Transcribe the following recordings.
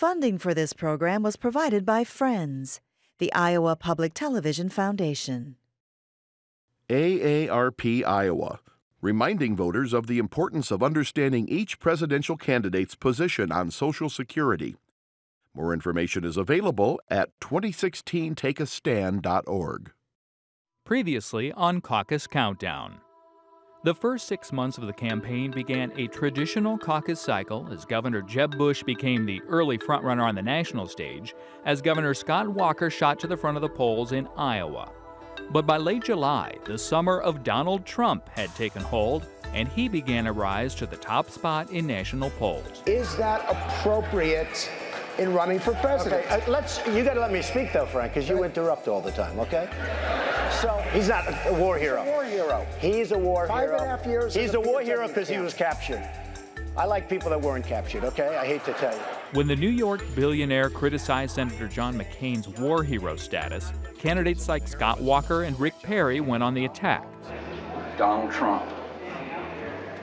Funding for this program was provided by Friends, the Iowa Public Television Foundation. AARP Iowa, reminding voters of the importance of understanding each presidential candidate's position on Social Security. More information is available at 2016takeastand.org. Previously on Caucus Countdown. The first six months of the campaign began a traditional caucus cycle as Governor Jeb Bush became the early frontrunner on the national stage, as Governor Scott Walker shot to the front of the polls in Iowa. But by late July, the summer of Donald Trump had taken hold, and he began a rise to the top spot in national polls. Is that appropriate in running for president? Okay, uh, let's. You got to let me speak though, Frank, because you interrupt all the time. Okay. So he's not a war hero. A war hero. He's a war Five hero. Five and a half years. He's a war hero because he was captured. I like people that weren't captured, okay? I hate to tell you. When the New York billionaire criticized Senator John McCain's war hero status, candidates like Scott Walker and Rick Perry went on the attack. Donald Trump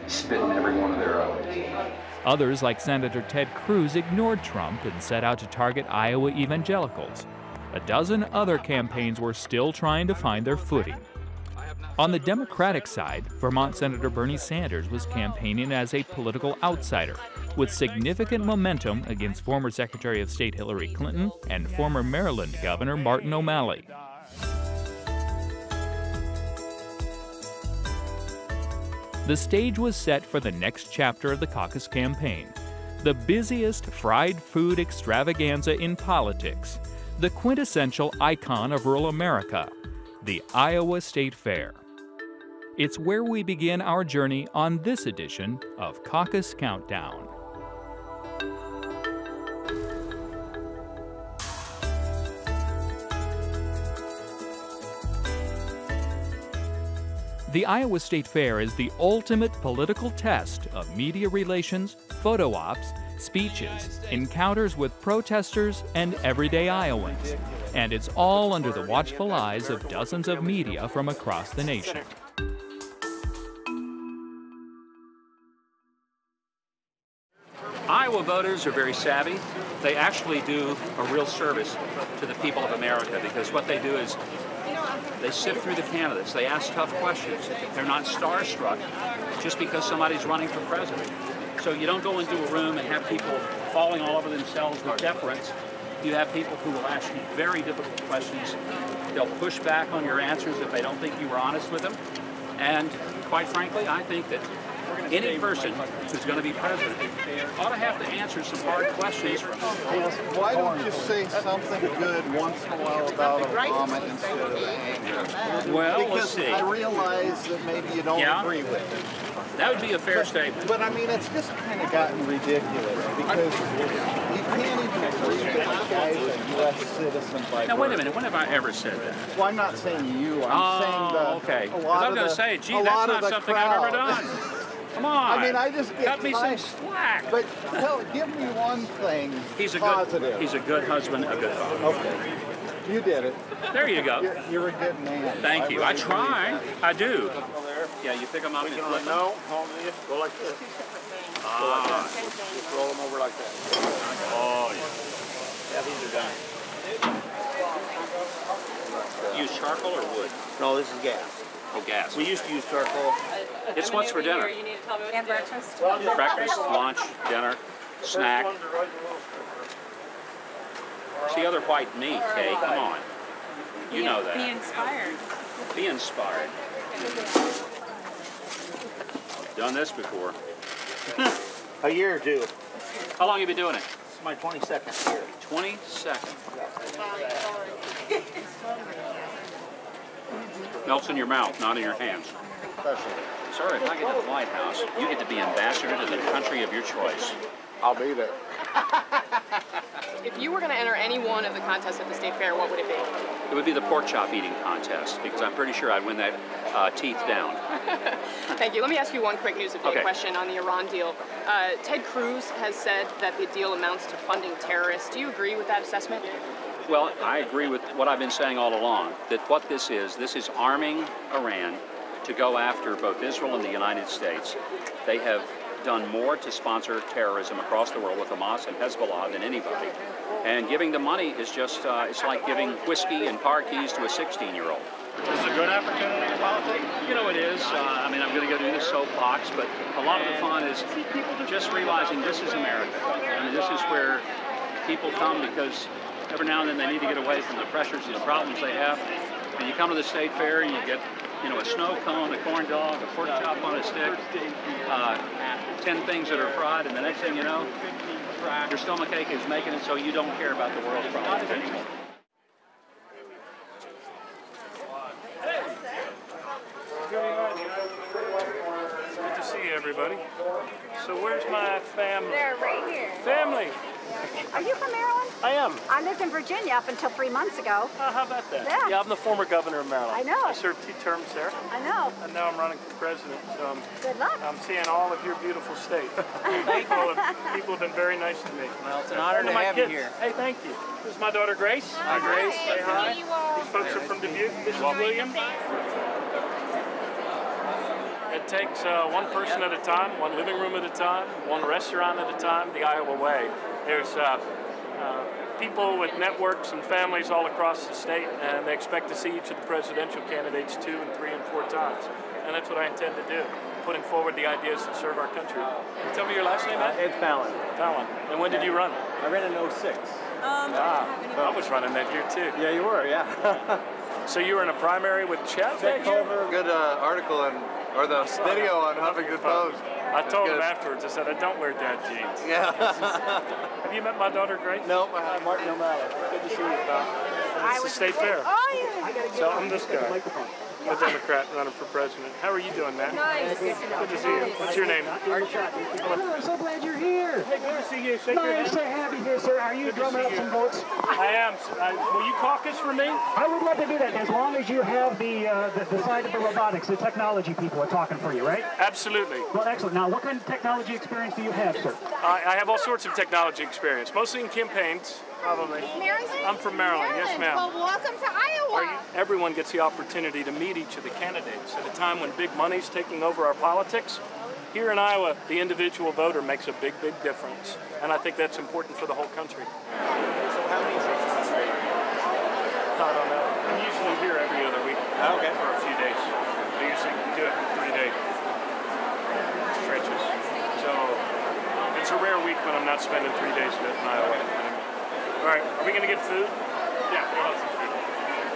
spitting every one of their oaths. Others, like Senator Ted Cruz, ignored Trump and set out to target Iowa evangelicals. A dozen other campaigns were still trying to find their footing. On the Democratic side, Vermont Senator Bernie Sanders was campaigning as a political outsider, with significant momentum against former Secretary of State Hillary Clinton and former Maryland Governor Martin O'Malley. The stage was set for the next chapter of the caucus campaign, the busiest fried food extravaganza in politics, the quintessential icon of rural America, the Iowa State Fair. It's where we begin our journey on this edition of Caucus Countdown. The Iowa State Fair is the ultimate political test of media relations, photo ops, speeches, encounters with protesters, and everyday Iowans. And it's all under the watchful eyes of dozens of media from across the nation. Iowa voters are very savvy. They actually do a real service to the people of America because what they do is they sift through the candidates. They ask tough questions. They're not starstruck just because somebody's running for president. So you don't go into a room and have people falling all over themselves with deference. You have people who will ask you very difficult questions. They'll push back on your answers if they don't think you were honest with them. And quite frankly, I think that any person who's going to be president ought to have to answer some hard questions. Why don't you say something good once in a while about Obama instead of anger? Well, because let's see. I realize that maybe you don't Yeah. agree with it. That would be a fair but, statement. But I mean, it's just kind of gotten ridiculous because you can't even agree the guy's a U.S. citizen by Now, wait a minute. When have I ever said that? Well, I'm not saying you. I'm oh, saying the, oh, okay. a Because I'm going to say, gee, that's not something I've ever crowd. done. Come on. I mean, I just get Cut me some slack. But tell, give me one thing He's a positive. good. He's a good husband, a good father. Okay. You did it. There you go. You're, you're a good man. Thank you. really I try. I do. Yeah, you pick them up and flip them. No, hold me. Go like this. Ah. Just roll them over like that. Oh, yeah. Yeah, these are done. Use charcoal or wood? No, this is gas. Oh, gas. We used to use charcoal. Uh, it's what's for dinner. You need to tell me And breakfast. Breakfast, lunch, dinner, snack. It's the other white meat, Kay. Come on. You know that. Be inspired. Be inspired. I've done this before. A year or two. How long have you been doing it? This is my 22nd year. 20 seconds. Melts in your mouth, not in your hands. Especially. Sir, if I get to the White House, you get to be ambassador to the country of your choice. I'll be there. If you were going to enter any one of the contests at the state fair, what would it be? It would be the pork chop eating contest because I'm pretty sure I'd win that uh, teeth down. Thank you. Let me ask you one quick news of the day Okay. question on the Iran deal. Uh, Ted Cruz has said that the deal amounts to funding terrorists. Do you agree with that assessment? Well, I agree with what I've been saying all along that what this is, this is arming Iran to go after both Israel and the United States. They have done more to sponsor terrorism across the world with Hamas and Hezbollah than anybody. And giving the money is just, uh, it's like giving whiskey and car keys to a 16 year old. This Is a good opportunity in politics? You know, it is. Uh, I mean, I'm going to go do the soapbox, but a lot of the fun is just realizing this is America. I mean, this is where people come because every now and then they need to get away from the pressures and the problems they have. And you come to the state fair and you get, you know, a snow cone, a corn dog, a pork chop on a stick, uh, 10 things that are fried, and the next thing you know, your stomach ache is making it so you don't care about the world's problems anymore. Good to see everybody. So where's my family? They're right here. Family. Are you from Maryland? I am. I lived in Virginia up until three months ago. Oh, how about that? Yeah. I'm the former governor of Maryland. I know. I served two terms there. I know. And now I'm running for president. So I'm, Good luck. I'm seeing all of your beautiful state. people, have, people have been very nice to me. Well, it's an honor And to my have kids. you here. Hey, thank you. This is my daughter Grace. Hi, Grace. Say hi. These folks are from Dubuque. This is William. It takes uh, one person at a time, one living room at a time, one restaurant at a time, the Iowa way. There's uh, uh, people with networks and families all across the state, and they expect to see each of the presidential candidates two and three and four times. And that's what I intend to do, putting forward the ideas that serve our country. And tell me your last name, Uh, Ed? Ed Fallon. Fallon. And when did you run? I ran in 06. ah, I was running that year too. Yeah, you were, yeah. So you were in a primary with Chet? Chet Culver. Good uh, article on, or the video on Huffington Post. I told him afterwards, I said, I don't wear dad jeans. Yeah. Have you met my daughter, Grace? Nope, I have uh, Martin O'Malley. Good to see you, pal. I It's the was state fair. Oh, yeah. So I'm this guy, a Democrat running for president. How are you doing, Matt? Nice. Good to see you. What's your name? Oh, I'm so glad you're here. Hey, good to see you. Shake your Nice hand. to have you here, sir. Are you Good to drumming up you. some votes? I am. Uh, will you caucus for me? I would love to do that as long as you have the, uh, the the side of the robotics, the technology people are talking for you, right? Absolutely. Well, excellent. Now, what kind of technology experience do you have, sir? I, I have all sorts of technology experience, mostly in campaigns, probably. Maryland? I'm from Maryland. Yes, ma'am. Well, welcome to Iowa. you- everyone gets the opportunity to meet each of the candidates at a time when big money's taking over our politics. Here in Iowa, the individual voter makes a big, big difference, and I think that's important for the whole country. So how many trips is this straight? I don't know. I'm usually here every other week ah, Okay. for a few days. I usually do it in three-day stretches. So it's a rare week when I'm not spending three days of it in Iowa. All right, are we going to get food? Yeah, we'll have some food.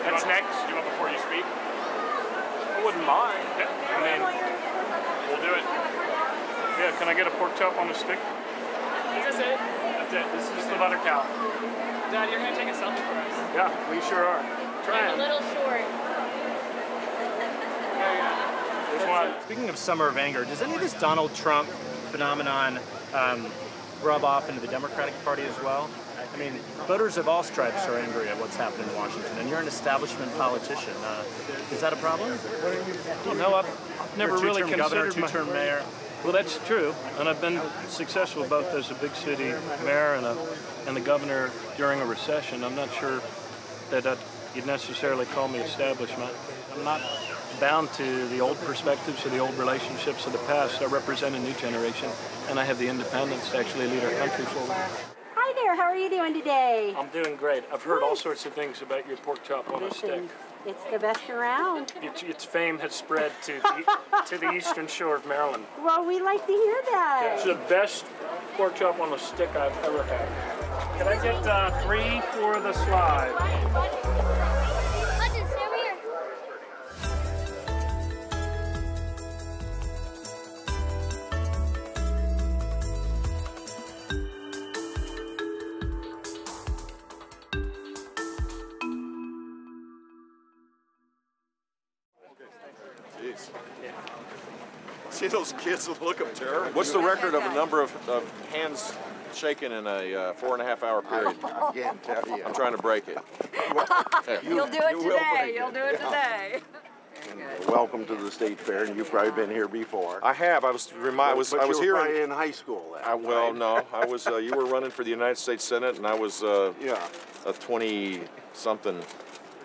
That's next. Do you want before you speak? I wouldn't mind. Yeah, I mean, we'll do it. Yeah, can I get a pork chop on a stick? Is this it? That's it. This is just the butter cow. Dad, you're gonna take a selfie for us. Yeah, we sure are. Try I'm a little short. This one. Speaking of summer of anger, does any of this Donald Trump phenomenon um, rub off into the Democratic Party as well? I mean, voters of all stripes are angry at what's happened in Washington, and you're an establishment politician. Uh, is that a problem? Well, no, I've, I've never really governor, considered my- two-term mayor. Well, that's true, and I've been successful both as a big city mayor and a and the governor during a recession. I'm not sure that that you'd necessarily call me establishment. I'm not bound to the old perspectives or the old relationships of the past. I represent a new generation, and I have the independence to actually lead our country forward. Hi there. How are you doing today? I'm doing great. I've heard all sorts of things about your pork chop on a stick. It's the best around. Its, its fame has spread to the, to the eastern shore of Maryland. Well, we like to hear that. It's the best pork chop on a stick I've ever had. Can I get uh, three for the slide? Those kids look of terror? What's the record of a number of, of hands shaken in a uh, four and a half hour period? I can't tell you. I'm trying to break it. You'll do it you today. You'll do it today. Welcome to the state fair, and you've probably been here before. I have. I was remi- I was But I was you here were in- in high school then. I, well, right? no, I was. Uh, you were running for the United States Senate, and I was uh, Yeah. a twenty-something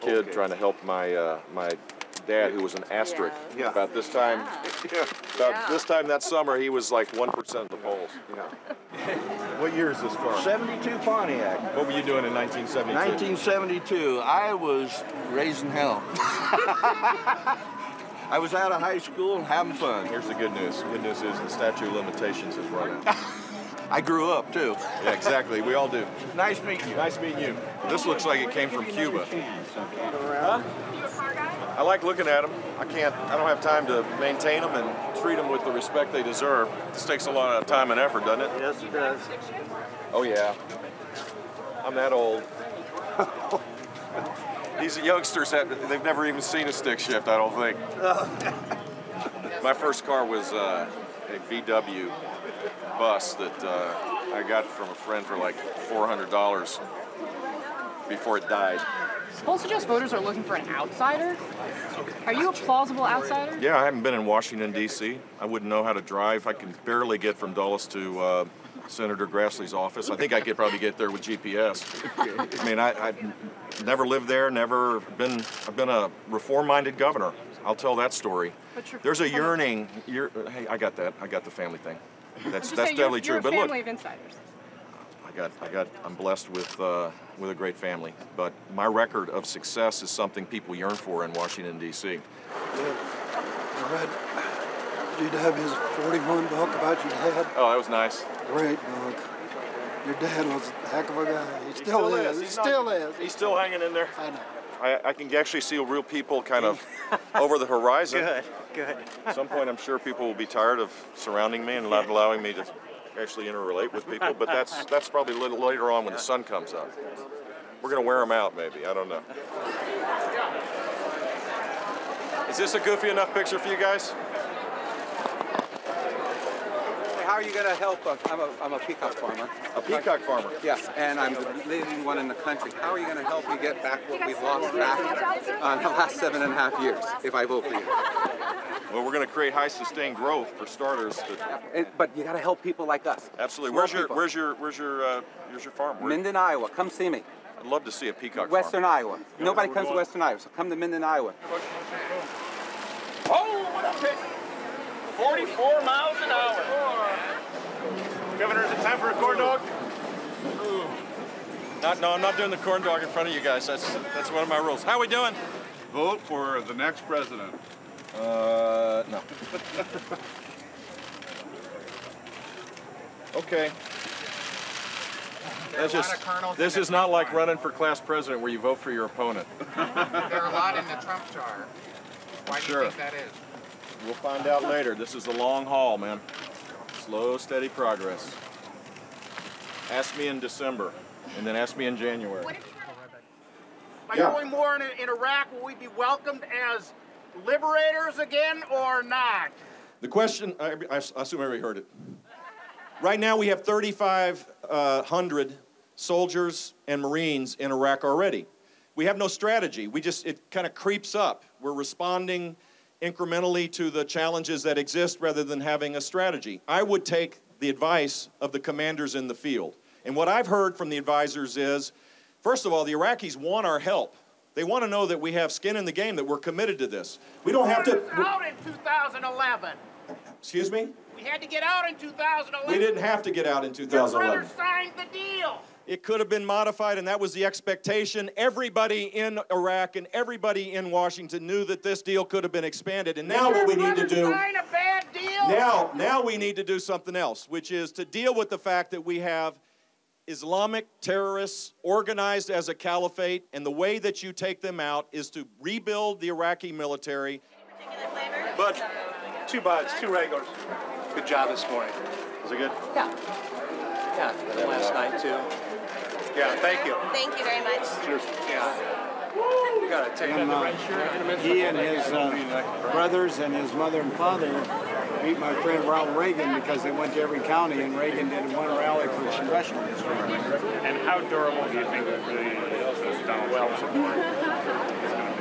kid Okay. trying to help my uh, my dad, who was an asterisk. About this time, about Yeah. this time that summer, he was like one percent of the polls. what year is this car? 72 Pontiac. What were you doing in 1972? 1972. I was raising hell. I was out of high school and having fun. Here's the good news. Good news is the statute of limitations has run out. I grew up too. Yeah, exactly. We all do. Nice meeting you. Nice meeting you. This looks like it came from Cuba. Huh? I like looking at them. I can't. I don't have time to maintain them and treat them with the respect they deserve. This takes a lot of time and effort, doesn't it? Yes, it does. Oh yeah. I'm that old. These youngsters have, they've never even seen a stick shift, I don't think. My first car was uh, a VW bus that uh, I got from a friend for like $400 before it died. Polls suggest voters are looking for an outsider. Are you a plausible outsider? Yeah, I haven't been in Washington, D.C. I wouldn't know how to drive. I can barely get from Dulles to uh, Senator Grassley's office. I think I could probably get there with GPS. I mean, I, I've never lived there, never been, I've been a reform-minded governor. I'll tell that story. But you're There's a from- yearning, year, hey, I got that, I got the family thing. That's, that's saying, definitely you're, you're true. a But look, family of insiders. I got, I got, I'm blessed with, uh, with a great family. But my record of success is something people yearn for in Washington, D.C. I read GW's 41 book about your dad. Oh, that was nice. Great book. Your dad was a heck of a guy. He, He still, is. He He's not- still is. He's still hanging in there. I know. I, I can actually see real people kind of over the horizon. Good, good. At some point, I'm sure people will be tired of surrounding me and not allowing me to actually interrelate with people. But that's that's probably a little later on when the sun comes up. We're gonna wear them out, maybe. I don't know. Is this a goofy enough picture for you guys? How are you going to help? Uh, I'm, a, I'm a peacock farmer. A peacock farmer? Yes, and I'm the leading one in the country. How are you going to help me get back what we've lost back uh, in the last seven and a half years if I vote for you? Well, we're going to create high sustained growth for starters. But, but you got to help people like us. absolutely. Small Where's your people. where's your where's your uh, where's your farm? Where- Minden, Iowa. Come see me. I'd love to see a peacock Western farm. Iowa. Nobody comes to Western Iowa, so come to Minden, Iowa. Oh, what a Pitt? 44 miles an hour. Governor, is it time for a corn dog? Not, no, I'm not doing the corn dog in front of you guys. That's that's one of my rules. How are we doing? Vote for the next president. Uh, no. okay. That's just, this is not like Trump running for class president where you vote for your opponent. There are a lot in the Trump jar. Why do Sure. you think that is? We'll find out later. This is the long haul, man. Slow, steady progress. Ask me in December, and then ask me in January. By Yeah. going more in, in Iraq, will we be welcomed as liberators again or not? The question, I, I assume everybody heard it. Right now, we have 3,500 uh, soldiers and Marines in Iraq already. We have no strategy. We just, it kind of creeps up. We're responding incrementally to the challenges that exist rather than having a strategy. I would take the advice of the commanders in the field. And what I've heard from the advisors is first of all, the Iraqis want our help. They want to know that we have skin in the game, that we're committed to this. We don't have to. Out in 2011. Excuse me? We had to get out in 2011. We didn't have to get out in 2011. Your 2011. brother signed the deal. It could have been modified, and that was the expectation. Everybody in Iraq and everybody in Washington knew that this deal could have been expanded. And now what we need to do Sign a bad deal. now, now we need to do something else, which is to deal with the fact that we have Islamic terrorists organized as a caliphate, and the way that you take them out is to rebuild the Iraqi military. Bud, two buds, two regulars. Good job this morning. Was it good? Yeah. Yeah, last night too. Yeah, thank you. Thank you very much. Cheers. Yeah. You gotta take And, uh, he and his uh, brothers and his mother and father beat my friend Ronald Reagan because they went to every county and Reagan did one rally for the congressional district. And how durable do you think the Donald Trump support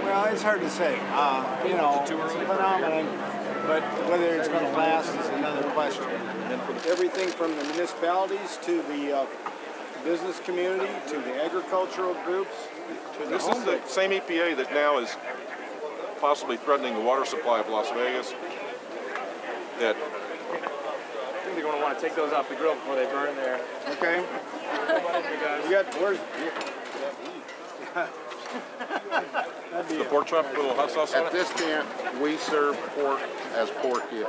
Well, it's hard to say. Uh, you know, it's a phenomenon, but whether it's going to last is another question. Everything from the municipalities to the uh, business community to the agricultural groups to the This is the same EPA that now is possibly threatening the water supply of Las Vegas. That I think they're going to want to take those off the grill before they burn there. Okay. You got, where's, the pork chop with a little hot sauce on At it. this camp, we serve pork as pork is,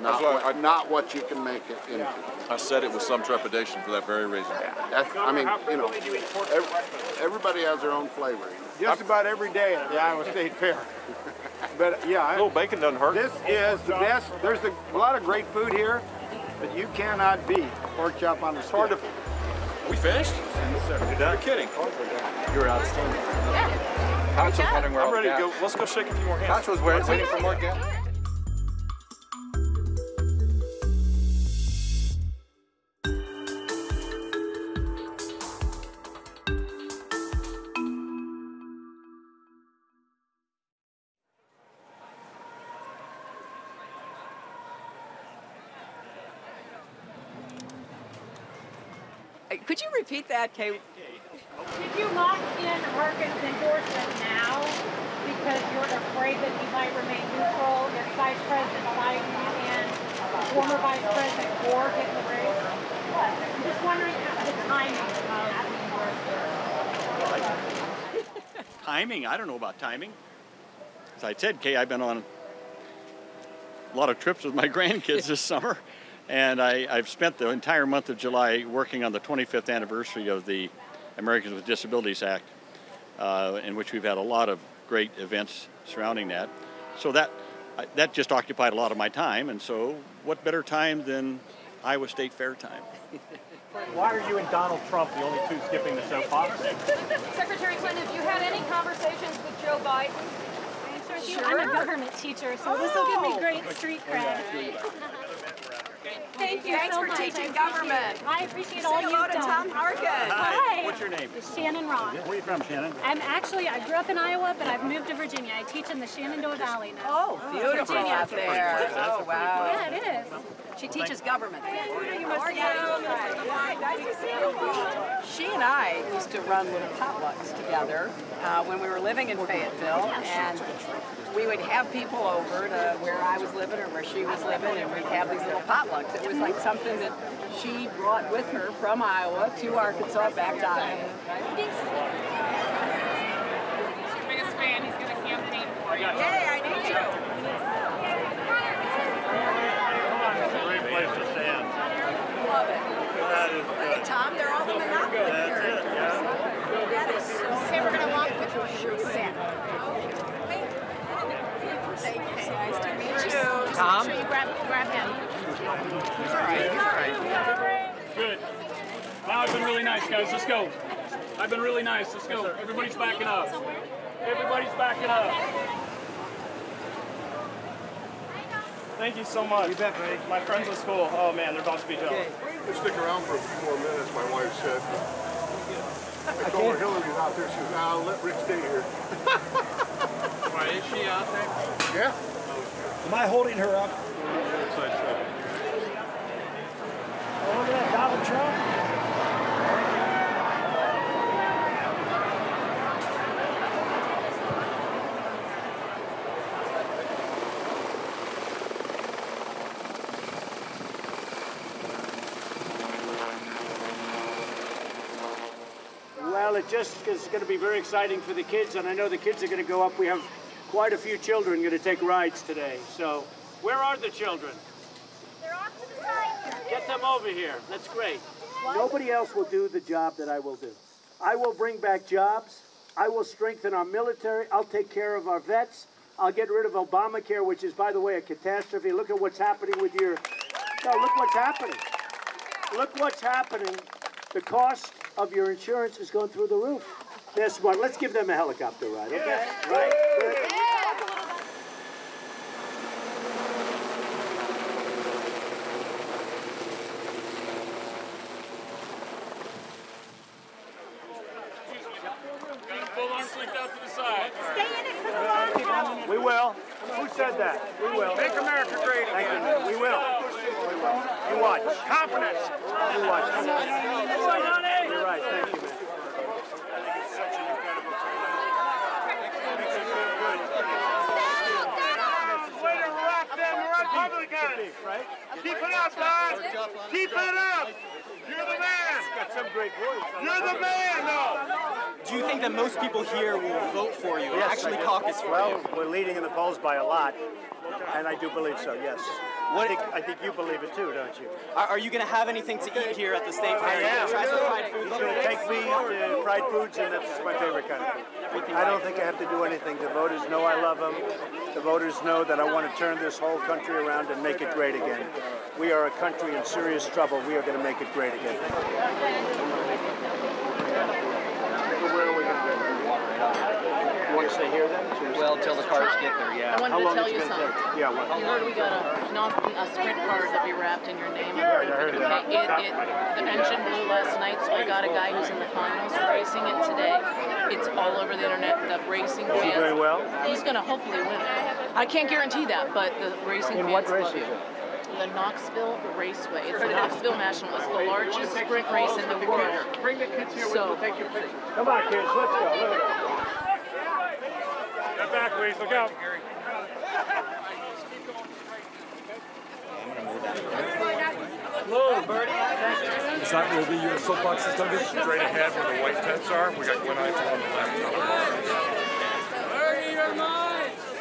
not That's why what, not what you can make it into. I said it with some trepidation for that very reason. That's, I mean, you know, ev- everybody has their own flavor. just about every day at the Iowa State Fair. But yeah, a little bacon doesn't hurt. this is the best. There's the, a lot of great food here, but you cannot beat pork chop on the stick. hard to. We finished? You're done? You're kidding. You were outstanding. Conch was wondering where I'm ready to go. Let's go shake a few more hands. Conch was waiting, waiting for more gas. Could you repeat that, Kay? Did you lock in Harkin's endorsement now because you're afraid that he might remain neutral if Vice President Biden and former Vice President Gore get the race? I'm just wondering the timing of the endorsement. Timing, I don't know about timing. As I said, Kay, I've been on a lot of trips with my grandkids this summer, and I, I've spent the entire month of July working on the 25th anniversary of the Americans with Disabilities Act, uh, in which we've had a lot of great events surrounding that. So that I- that just occupied a lot of my time, and so what better time than Iowa State Fair time? Why are you and Donald Trump the only two skipping the soapbox? Secretary Clinton, have you had any conversations with Joe Biden? Sure. I'm a government teacher, so this will give me great street cred. Thank you Thanks so for much. I teaching appreciate government. it. I appreciate Say all you've to done. Tom Harkin. Hi. What's your name? Shannon Rock. Where are you from, Shannon? I'm actually, I grew up in Iowa, but I've moved to Virginia. I teach in the Shenandoah Valley now. Oh, beautiful Virginia. out there. Oh, wow. Yeah, it is. She teaches government. How are you? Nice to see you. She and I used to run little potlucks together uh, when we were living in Fayetteville, and we would have people over to where I was living or where she was living, and we'd have these little potlucks. It was like something that she brought with her from Iowa to Arkansas back to Iowa. biggest fan. He's going to campaign for you. Yay, I need you. Great place to stand. Love it. That is Hey, Tom, they're all the monopoly characters. That is so Okay, we're going to walk with you. Sam. Nice to meet you. Tom? Make sure you grab, grab him. He's all right. He's all right. Good. Wow, it's been really nice, guys. Let's go. I've been really nice. Let's go. Everybody's backing up. Everybody's backing up. Thank you so much. You bet, buddy. My friends at school, oh man, they're about to be jealous. Stick around for a few more minutes, my wife said. I told her Hillary's out there. She says, "Nah, let Rick stay here." Why is she out there? Yeah. Am I holding her up? Inside stuff. Look at that, Donald Trump. Well, it just is going to be very exciting for the kids, and I know the kids are going to go up. We have quite a few children going to take rides today. So, where are the children? Get them over here. That's great. Nobody else will do the job that I will do. I will bring back jobs. I will strengthen our military. I'll take care of our vets. I'll get rid of Obamacare, which is, by the way, a catastrophe. Look at what's happening with your. No, look what's happening. Look what's happening. The cost of your insurance is going through the roof. They're smart. Let's give them a helicopter ride, okay? Right? Good. Arms linked out to the side. Stay in it for the long haul. We will. Who said that? We will. Make America great again. Thank you. We will. We will. You watch. Confidence. You watch. You're right. Thank you, man. Right? Keep it up, guys. Keep it up. You're the man. You're the man, though. Do you think that most people here will vote for you, and Yes, actually caucus for well, you? we're leading in the polls by a lot, and I do believe so. Yes. What- I think, I think you believe it too, don't you? Are, are you going to have anything to eat here at the state fair? I am. Try some fried food. He's going to take me to fried foods, and that's my favorite kind of food. I don't think I have to do anything. The voters know I love them. The voters know that I want to turn this whole country around and make it great again. We are a country in serious trouble. We are going to make it great again. You want to stay here then? Well, till the cars get there, yeah. I wanted How to long tell is it you gonna something. take? Yeah, what? You heard we got a, non- a sprint car that we wrapped in your name. Yeah, I heard that. It, it, the engine blew last night, so I got a guy who's in the finals racing it today. It's all over the internet. The racing fans. Is he fans. doing well? He's going to hopefully win it. I can't guarantee that, but the racing In fans what race love is you. it? The Knoxville Raceway. It's the Knoxville National. It's the largest sprint race in the world. Bring the kids here. So- We'll take your picture. Come on, kids. Let's go. Look at that. Get back, please. Look out. Hello, Bertie. Is that where the uh, soapbox is going to? Straight ahead where the white tents are. We got one eye on the left.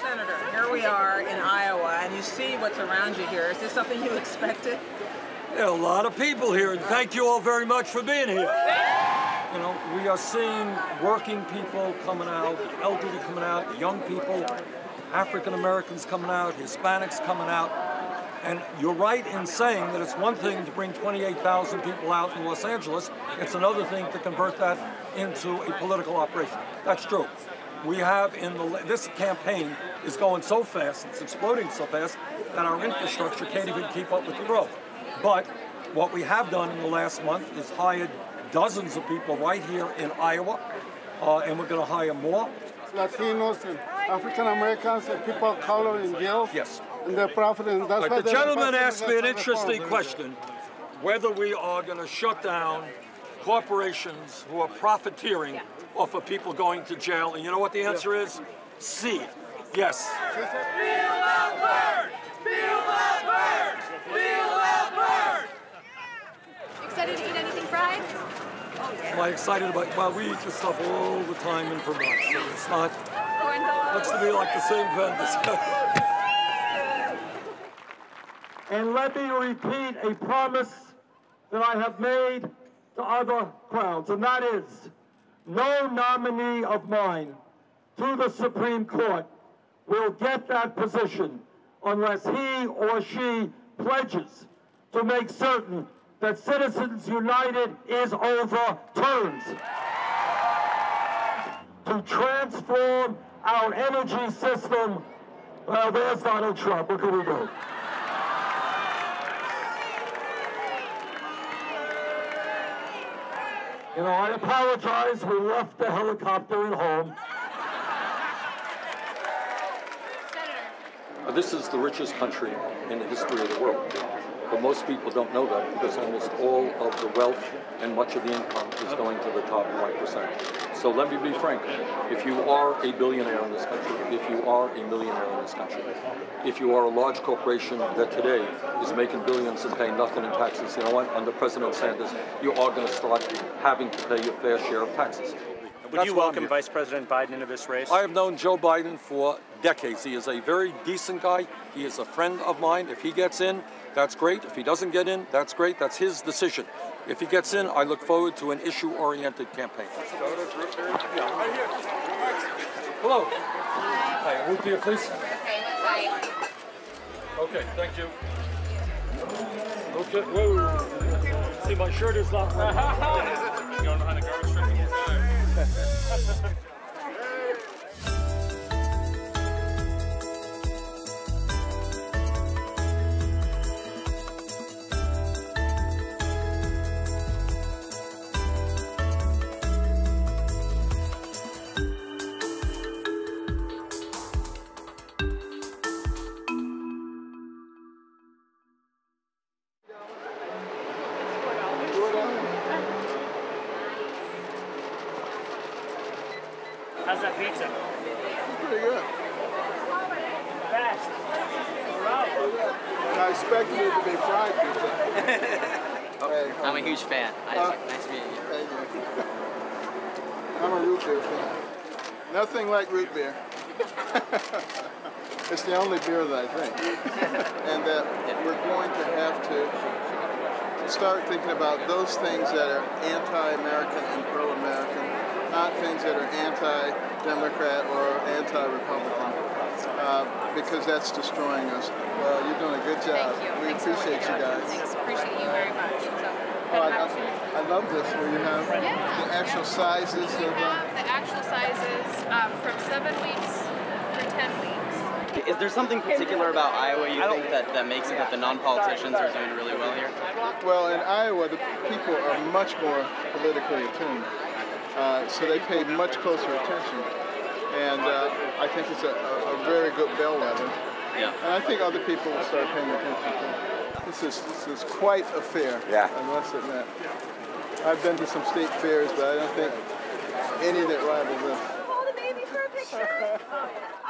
Senator, here we are in Iowa, and you see what's around you here. Is this something you expected? There are a lot of people here, and thank you all very much for being here. You know, we are seeing working people coming out, elderly coming out, young people, African Americans coming out, Hispanics coming out. And you're right in saying that it's one thing to bring 28,000 people out in Los Angeles, it's another thing to convert that into a political operation. That's true. We have in the, this campaign is going so fast, it's exploding so fast, that our infrastructure can't even keep up with the growth. But what we have done in the last month is hired dozens of people right here in Iowa, uh, and we're going to hire more. Latinos and African Americans and people of color in jails. Yes. And they're profiting. That's But the gentleman asked me an interesting reform. question whether we are going to shut down corporations who are profiteering off of people going to jail. And you know what the answer is? C. Yes. Excited to eat anything fried? I excited about? Well, we eat this stuff all the time in Vermont, so it's not. Looks to me like the same vendors. And let me repeat a promise that I have made to other crowds, and that is no nominee of mine to the Supreme Court will get that position unless he or she pledges to make certain that Citizens United is overturned. To transform our energy system, well, there's Donald Trump. What can we do? You know, I apologize. We left the helicopter at home. Uh, This is the richest country in the history of the world. But most people don't know that because almost all of the wealth and much of the income is going to the top 1%. So let me be frank. If you are a billionaire in this country, if you are a millionaire in this country, if you are a large corporation that today is making billions and paying nothing in taxes, you know what? Under President Sanders, you are going to start having to pay your fair share of taxes. Would That's you welcome. Vice President Biden into this race? I have known Joe Biden for decades. He is a very decent guy. He is a friend of mine. If he gets in, that's great. If he doesn't get in, that's great. That's his decision. If he gets in, I look forward to an issue-oriented campaign. Hello. Hi, root beer, please. Okay, thank you. Okay, whoa. See, my shirt is not You don't know how to go restrict time. Expected it to be fried pizza. Hey, I'm a huge fan. Uh, nice meeting you. Thank you. I'm a root beer fan. Nothing like root beer. it's the only beer that I drink. and that we're going to have to start thinking about those things that are anti-American and pro-American, not things that are anti-Democrat or anti-Republican, uh, because that's destroying us. Well, you're doing a good job. Thank you. We Thanks appreciate you guys. Thanks. Appreciate you very much. So, Oh, I, I, I love this where you have Yeah. the actual sizes we of have the actual sizes um, from seven weeks to ten weeks. Is there something particular about Iowa you think that, that makes it that the non-politicians are doing really well here? Well, in Iowa, the people are much more politically attuned, uh, so they pay much closer attention, and uh, I think it's a, a, a very good bellwether. Yeah. And I think other people will start paying attention too. This is this is quite a fair. Yeah. I must admit. I've been to some state fairs, but I don't think any that rival this. Hold a baby for a picture. Oh,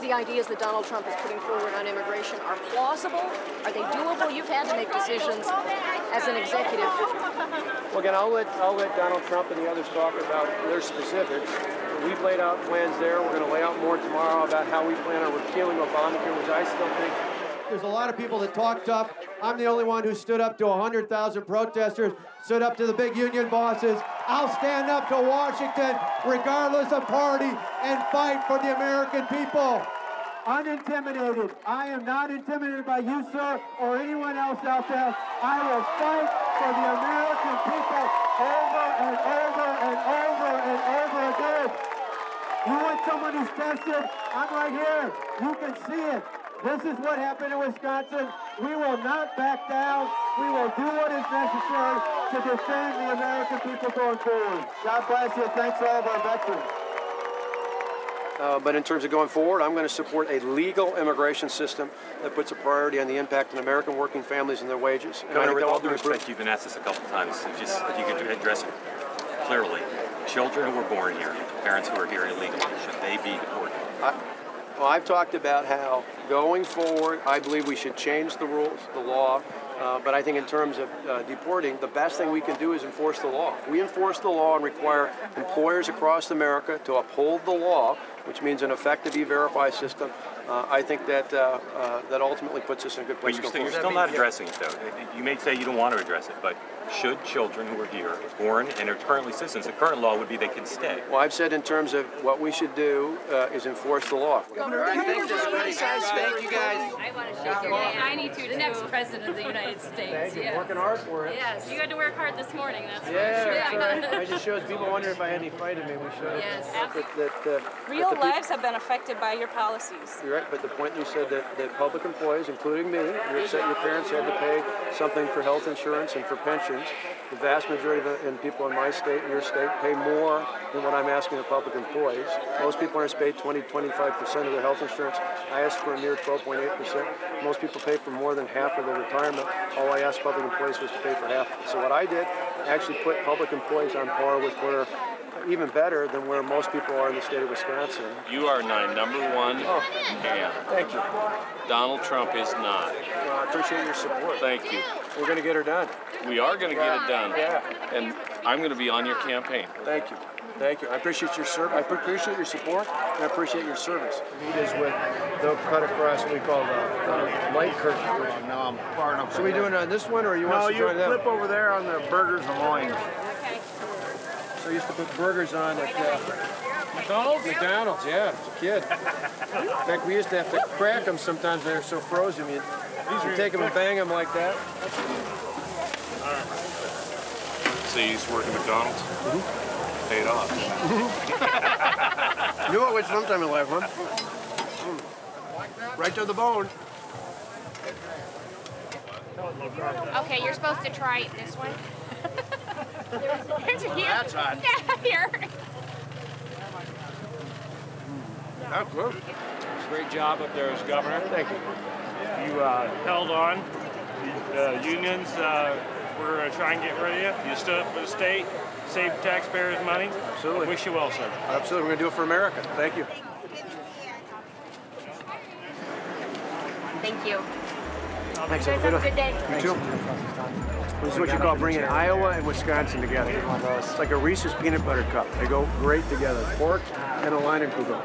the ideas that Donald Trump is putting forward on immigration are plausible? Are they doable? You've had to make decisions as an executive. Well, again, I'll let, I'll let Donald Trump and the others talk about their specifics. We've laid out plans there. We're going to lay out more tomorrow about how we plan on repealing Obamacare, which I still think There's a lot of people that talk tough. I'm the only one who stood up to 100,000 protesters, stood up to the big union bosses. I'll stand up to Washington, regardless of party, and fight for the American people. Unintimidated. I am not intimidated by you, sir, or anyone else out there. I will fight for the American people over and over and over and over again. You want someone who's tested? I'm right here. You can see it. This is what happened in Wisconsin. We will not back down. We will do what is necessary to defend the American people going forward. God bless you. Thanks to all of our veterans. Uh, but in terms of going forward, I'm going to support a legal immigration system that puts a priority on the impact on American working families and their wages. And I Governor, with all due respect, you've been asked this a couple times. So just if you could address it clearly. Children who were born here, parents who are here illegally, should they be deported? I, well, I've talked about how going forward, I believe we should change the rules, the law. Uh, but I think in terms of uh, deporting, the best thing we can do is enforce the law. If we enforce the law and require employers across America to uphold the law, which means an effective e-verify system, uh, I think that uh, uh, that ultimately puts us in a good But place you're to still, you're still not addressing it, though. You may say you don't want to address it, but should children who are here, born and are currently citizens, the current law would be they can stay. Well, I've said in terms of what we should do uh, is enforce the law. Thank you guys. I want to shake your hand. I need to. The next president of the United States. Thank you. yes. Working hard for it. Yes. You had to work hard this morning. That's Yeah, for that's sure. all right. It just showed people wonder if I had any fight in me. We should. Yes. That, that, uh, Real that the peop- lives have been affected by your policies. You're right, but the point you said that, that public employees, including me, your, sa- your parents had to pay something for health insurance and for The vast majority of the, and people in my state and your state pay more than what I'm asking of public employees. Most people our state 20, 25% of their health insurance. I ask for a mere 12.8%. Most people pay for more than half of their retirement. All I asked public employees was to pay for half. So what I did, actually put public employees on par with where even better than where most people are in the state of Wisconsin. You are my number one oh, man. Thank you. Donald Trump is not. Well, I appreciate your support. Thank you. We're going to get her done. We are going to get it done. Yeah. And I'm going to be on your campaign. Thank you. Thank you. I appreciate your service. I appreciate your support, and I appreciate your service. Meet is with they'll cut across what we call the, the light curtain. No, I'm far enough. So we doing it on this one, or you No, want us to you join them? flip over there on the burgers and loins. I used to put burgers on at uh, McDonald's. McDonald's, yeah, as a kid. In fact, we used to have to crack them sometimes. They're so frozen. You, you take them and bang them like that. So you used to work at McDonald's? Paid off. It was sometime in life, huh? Mm. Right to the bone. Okay, you're supposed to try it this way. There's a here. That's hot. Yeah, here. That's good. Great job up there as governor. Thank you. You uh, held on. The uh, unions uh, were trying to get rid of you. You stood up for the state, saved taxpayers money. Absolutely. Wish you well, sir. Absolutely. We're going to do it for America. Thank you. Thank you. Thanks. You guys have a good day. You too. This is what you call bringing Iowa and Wisconsin together. It's like a Reese's peanut butter cup. They go great together. Pork and a line of Google.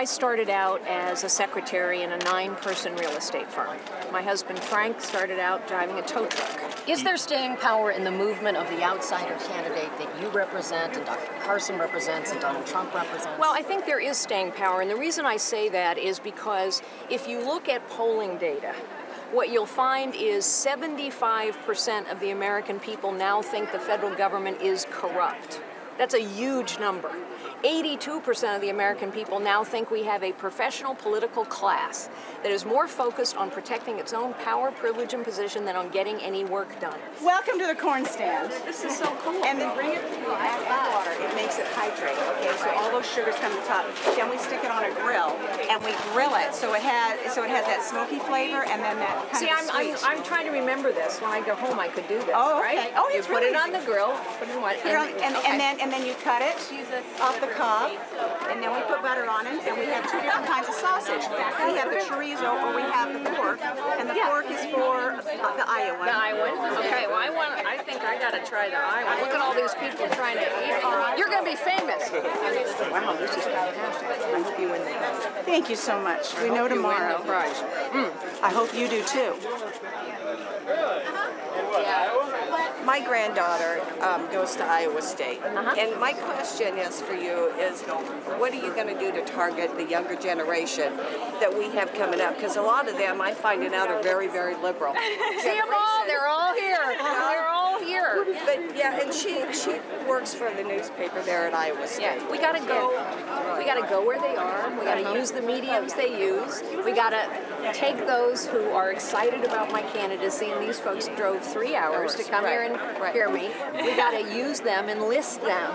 I started out as a secretary in a nine person real estate firm. My husband Frank started out driving a tow truck. Is there staying power in the movement of the outsider candidate that you represent and Dr. Carson represents and Donald Trump represents? Well, I think there is staying power, and the reason I say that is because if you look at polling data, what you'll find is 75% of the American people now think the federal government is corrupt. That's a huge number. 82% of the American people now think we have a professional political class that is more focused on protecting its own power, privilege, and position than on getting any work done. Welcome to the corn stand. This is so cool. And then bring it to the ice and water. It makes it hydrate. Okay, so all those sugars come to the top. Then we stick it on a grill and we grill it so it has so it has that smoky flavor and then that kind See, of I'm, I'm. I'm trying to remember this. When I go home, I could do this, Oh, right? okay. Oh, you it's put really it on easy. the grill, put it in what? Put on- and, okay. and then and then you cut it off the cob, and then we put butter on it, and we have two different kinds of sausage. We have the chorizo or we have the pork, and the pork is for uh, the Iowa. The Iowa. Okay, well, I want. I think I got to try the Iowa. Look at all these people trying to eat. You're going to be famous. Wow, this is fantastic. I hope you win the prize. Thank you so much. We know hope you win tomorrow. the prize. I hope you do too. My granddaughter um, goes to Iowa State, and my question is for you: is what are you going to do to target the younger generation that we have coming up? Because a lot of them, I find it out, are very, very liberal. See them all. They're all here. They're all here. But yeah, and she she works for the newspaper there at Iowa State. Yeah, we got to go. We got to go where they are. We got to uh-huh. use the mediums they use. We got to take those who are excited about my candidacy, and these folks drove three hours to come here and hear me. We got to use them and list them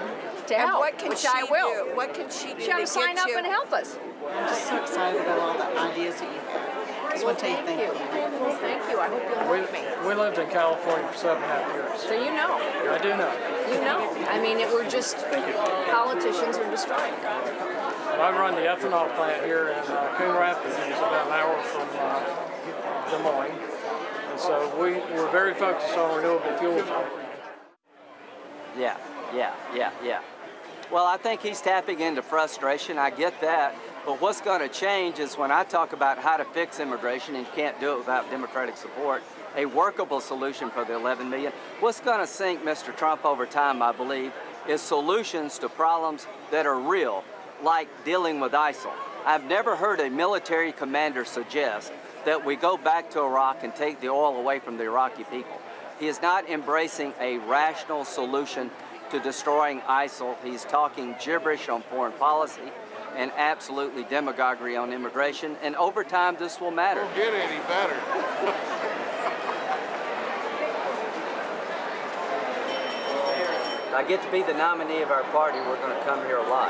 to And help, what can which she I will. do? What can she do She ought to to sign get up you- and help us. I'm just so excited about all the ideas that you have. Just want to tell you thank you. Well, thank you. I hope you'll We, help me. we lived in California for seven and a half years. So you know. I do know. You know. I mean, it, we're just politicians are destroying. And I run the ethanol plant here in uh, Coon Rapids, it's about an hour from uh, Des Moines. And so we, we're very focused on renewable fuels. Yeah, yeah, yeah, yeah. Well, I think he's tapping into frustration. I get that. But what's going to change is when I talk about how to fix immigration, and you can't do it without Democratic support, a workable solution for the 11 million. What's going to sink Mr. Trump over time, I believe, is solutions to problems that are real, like dealing with ISIL. I've never heard a military commander suggest that we go back to Iraq and take the oil away from the Iraqi people. He is not embracing a rational solution to destroying ISIL. He's talking gibberish on foreign policy and absolutely demagoguery on immigration. And over time, this will matter. Don't get any better. I get to be the nominee of our party, we're going to come here a lot.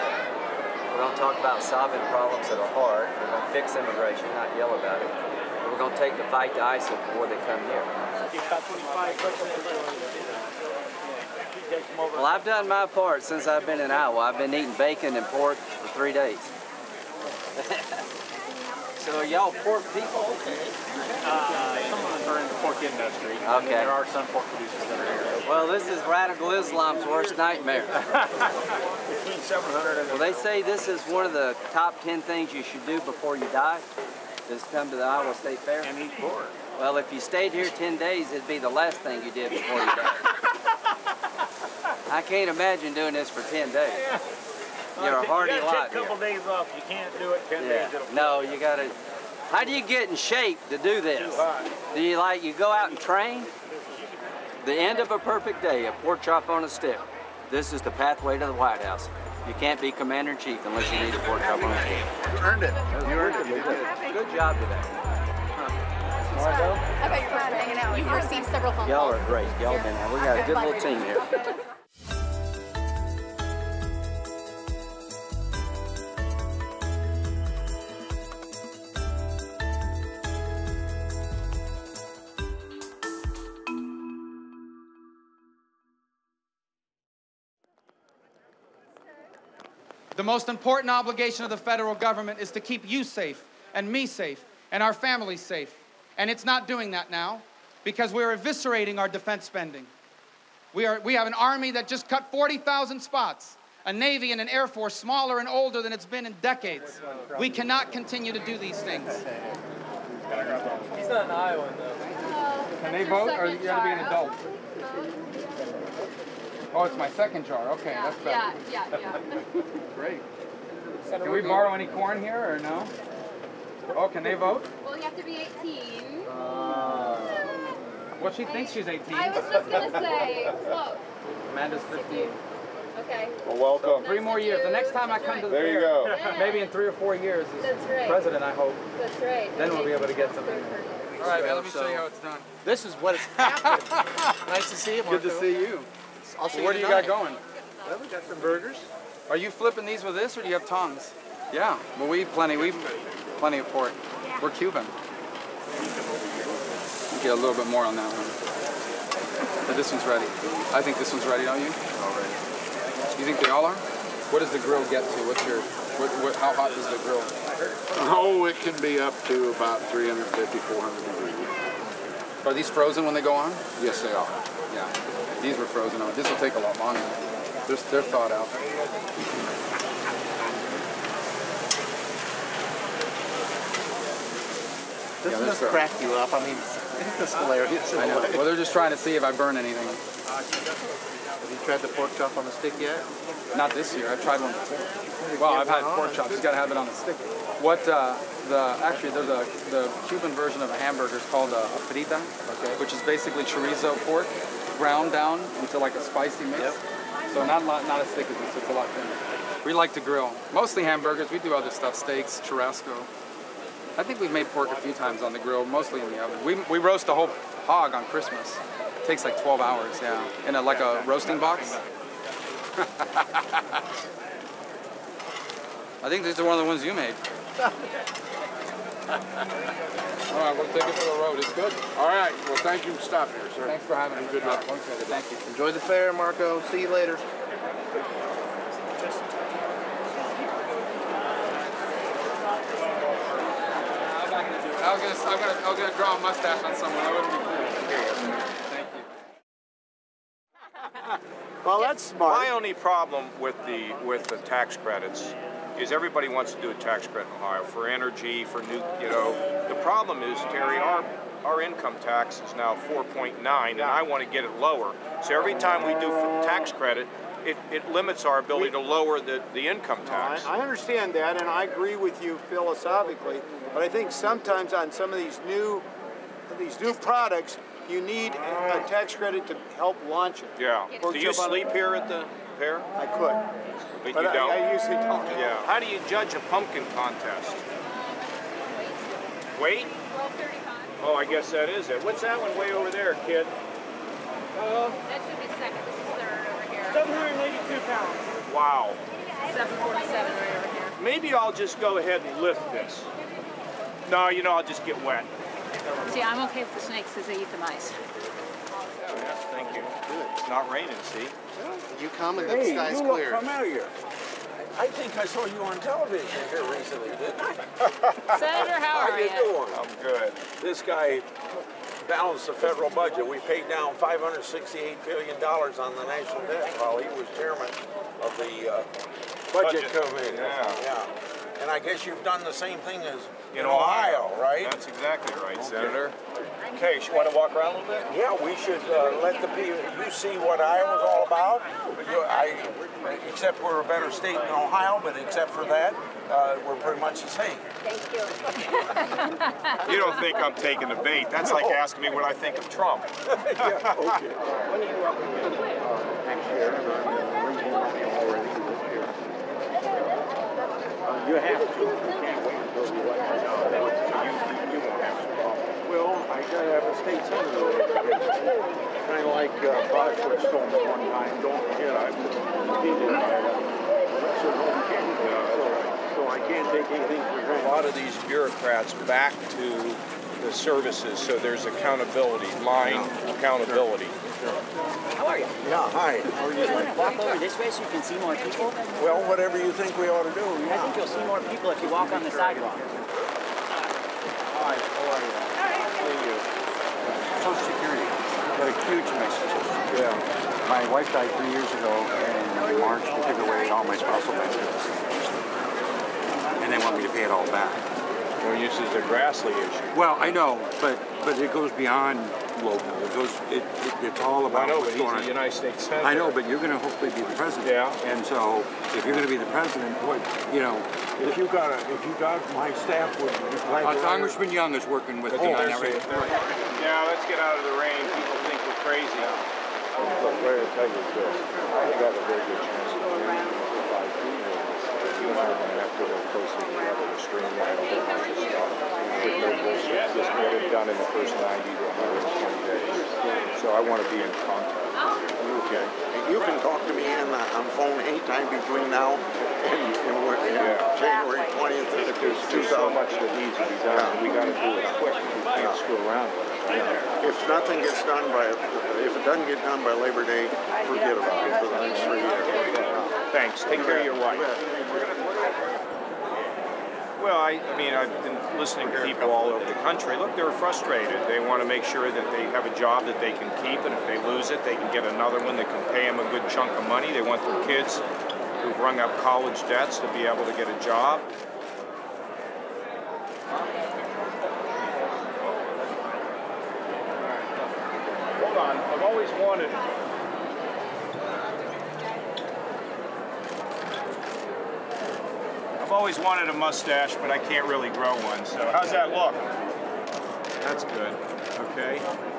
We're going to talk about solving problems that are hard. We're going to fix immigration, not yell about it. And we're going to take the fight to ISIL before they come here. Well, I've done my part since I've been in Iowa. I've been eating bacon and pork three days. so are y'all pork people? Uh, we're in the pork industry. and Okay. There are some pork producers that are here. Well, this is radical Islam's worst nightmare. well, they say this is one of the top 10 things you should do before you die, is come to the Iowa State Fair. And eat pork. Well, if you stayed here 10 days, it'd be the last thing you did before you died. I can't imagine doing this for 10 days. You're a hardy you lot take a couple days off. You can't do it 10 Yeah. days at a No, you gotta. How do you get in shape to do this? Do you like you go out and train? The end of a perfect day, a pork chop on a stick. This is the pathway to the White House. You can't be commander in chief unless you need a pork chop on a stick. You earned it. You earned it. You did. Good job today. Margo, I bet you're hanging out. You've received several phone calls. y'all are great. Y'all been. We got a good little team here. The most important obligation of the federal government is to keep you safe and me safe and our families safe. And it's not doing that now because we're eviscerating our defense spending. We, are, we have an army that just cut 40,000 spots, a Navy and an Air Force smaller and older than it's been in decades. We cannot continue to do these things. He's not an Iowan, though. Can they vote or you gotta be an adult? Oh, it's my second jar. Okay, that's better. Yeah, yeah, yeah. Great. Can we borrow any corn here or no? Oh, can they vote? Well, you have to be 18. Uh, well, she thinks she's 18. I was just gonna say, look. Amanda's 15. Okay. Well, welcome. Three more years. The next time I come to the There you fair, go. Yeah. maybe in three or four years as That's right. president, I hope. That's right. Then we'll be able to get something. All right, man, let me show you how it's done. This is what has happened. nice to see you, Marco. Good to see you. I'll see Where you do you got going? Well, we got some burgers. Are you flipping these with this, or do you have tongs? Yeah. Well, we eat plenty. We eat plenty of pork. We're Cuban. Get a little bit more on that one. But this one's ready. I think this one's ready, don't you? All ready. You think they all are? What does the grill get to? What's your, what, what, how hot is the grill? Oh, it can be up to about 350, 400 degrees. Are these frozen when they go on? Yes, they are. Yeah. These were frozen on. This will take a lot longer. They're, they're thawed out. Doesn't Yeah, this that's crack you up? I mean, isn't this hilarious? I know. Well, they're just trying to see if I burn anything. Have you tried the pork chop on the stick yet? Not this year. I've tried one before. Well, I've had pork chops. You got to have it on the stick. What uh, the actually there's a the Cuban version of a hamburger is called a, a frita, okay. which is basically chorizo pork ground down into like a spicy mix. So not a lot, not as thick as this. It's a lot thinner. We like to grill mostly hamburgers. We do other stuff, steaks, churrasco. I think we've made pork a few times on the grill, mostly in the oven. We, we roast a whole hog on Christmas. It takes like 12 hours, yeah, in a like a roasting box. I think these are one of the ones you made. All right, we'll take it for the road. It's good. All right. Well, thank you for stopping here, sir. Thanks for having me. Good luck. Thank you. Enjoy the fair, Marco. See you later. I was gonna, I'm gonna, I was gonna draw a mustache on someone. That wouldn't be cool. Thank you. Well, that's smart. My only problem with the with the tax credits is everybody wants to do a tax credit in Ohio for energy, for new, you know. The problem is, Terry, our our income tax is now 4.9, and I want to get it lower. So every time we do for tax credit, it, it limits our ability to lower the, the income tax. I, I understand that, and I agree with you philosophically. But I think sometimes on some of these new these new products, you need a, tax credit to help launch it. Yeah. Do you sleep here at the fair? I could. But, But you I- don't? I usually don't. Yeah. How do you judge a pumpkin contest? Weight? Oh, I guess that is it. What's that one way over there, kid? Uh, that should be second. This is third over here. 782 pounds. Wow. 747 right over here. Maybe I'll just go ahead and lift this. No, you know, I'll just get wet. See, I'm okay with the snakes because they eat the mice. Yes, thank you. Good. It's not raining, see? You come and the Hey, sky's you look clear. familiar. I think I saw you on television here recently, didn't I? Senator, how are you ya? doing? I'm good. This guy balanced the federal budget. We paid down $568 billion on the national debt while he was chairman of the uh, budget, Budget. committee. Yeah. yeah. And I guess you've done the same thing as In in Ohio, right? That's exactly right, Senator. Okay, you want to walk around a little bit? Yeah, we should uh, let the people, you see what Iowa's all about. I, except we're a better state than Ohio, but except for that, uh, we're pretty much the same. Thank you. You don't think I'm taking the bait? That's like asking me what I think of Trump. yeah, okay. You have to. You can't wait until the election. So you, you won't have some problem. Well, I gotta have a state senator. Kind of like uh, Bosworth told me one time, don't forget, I was defeated by a lesser known candidate. So, so I can't take anything for A lot of these bureaucrats back to the services, so there's accountability, line accountability. How are you? Yeah, hi. How are you doing? Walk over this way so you can see more people. Well, whatever you think we ought to do. I think you'll see more people if you walk on the sidewalk. Hi, how are you? Social Security got a huge message. Yeah. My wife died three years ago, and in March they took away all my spousal benefits. And they want me to pay it all back. Well, this is a Grassley issue. Well, I know, but but it goes beyond local. It goes. It, it it's all I about know, what's but he's going a on. United States Senator. I know, but you're going to hopefully be the president. Yeah. And so, if you're going to be the president, boy, you know, If you got a, if you got my staff would be uh, Congressman Young is working with But me on there's that. right there- Now, let's get out of the rain. People think we're crazy. Look, Larry, I'll tell you this. I think I have a very good chance of winning. If I do win, you and I are going to have to work closely together to streamline a whole bunch of stuff. With no bullshit. Just get done in the first 90 to 120 days. So I want to be in contact. Okay. You can talk to me on, uh, on phone anytime between now and, January 20th If there's, there's so much that needs to be done, and we got to do it quick. We can't screw around. If nothing gets done by, if it doesn't get done by Labor Day, forget about it for the next three years. Thanks. Take care of your wife. Well, I, I mean, I've been listening to people all over the country. Look, they're frustrated. They want to make sure that they have a job that they can keep, and if they lose it, they can get another one that can pay them a good chunk of money. They want their kids who've rung up college debts to be able to get a job. Hold on, I've always wanted. Always wanted a mustache, but I can't really grow one. So how's that look? That's good. Okay.